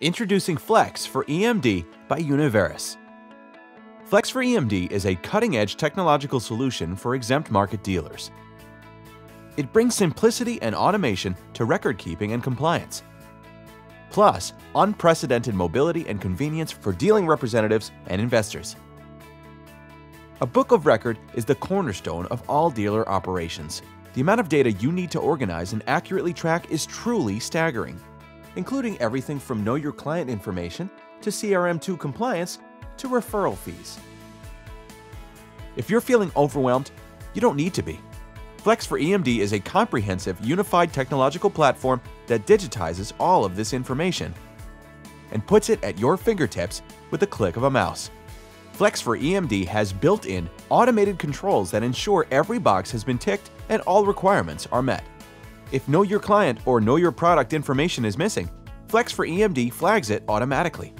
Introducing Flex for EMD by Univeris. Flex for EMD is a cutting-edge technological solution for exempt market dealers. It brings simplicity and automation to record keeping and compliance. Plus, unprecedented mobility and convenience for dealing representatives and investors. A book of record is the cornerstone of all dealer operations. The amount of data you need to organize and accurately track is truly staggering, including everything from Know Your Client information to CRM2 compliance to referral fees. If you're feeling overwhelmed, you don't need to be. Flex for EMD is a comprehensive, unified technological platform that digitizes all of this information and puts it at your fingertips with the click of a mouse. Flex for EMD has built-in automated controls that ensure every box has been ticked and all requirements are met. If Know Your Client or Know Your Product information is missing, Flex for EMD flags it automatically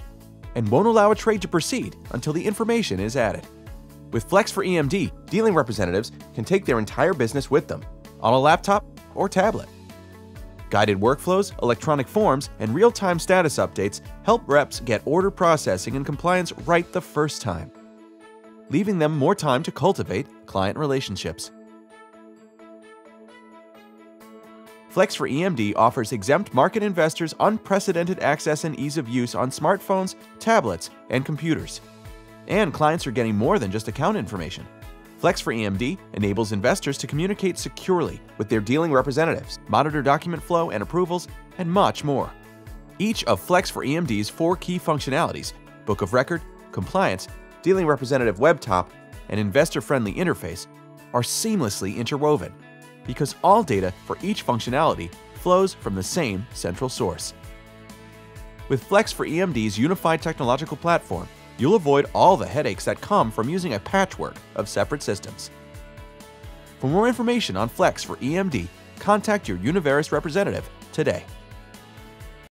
and won't allow a trade to proceed until the information is added. With Flex for EMD, dealing representatives can take their entire business with them on a laptop or tablet. Guided workflows, electronic forms, and real-time status updates help reps get order processing and compliance right the first time, leaving them more time to cultivate client relationships. Flex for EMD offers exempt market investors unprecedented access and ease of use on smartphones, tablets, and computers. And clients are getting more than just account information. Flex for EMD enables investors to communicate securely with their dealing representatives, monitor document flow and approvals, and much more. Each of Flex for EMD's four key functionalities Book of Record, Compliance, Dealing Representative Web Top, and Investor Friendly Interface are seamlessly interwoven because all data for each functionality flows from the same central source. With Flex for EMD's unified technological platform, you'll avoid all the headaches that come from using a patchwork of separate systems. For more information on Flex for EMD, contact your Univeris representative today.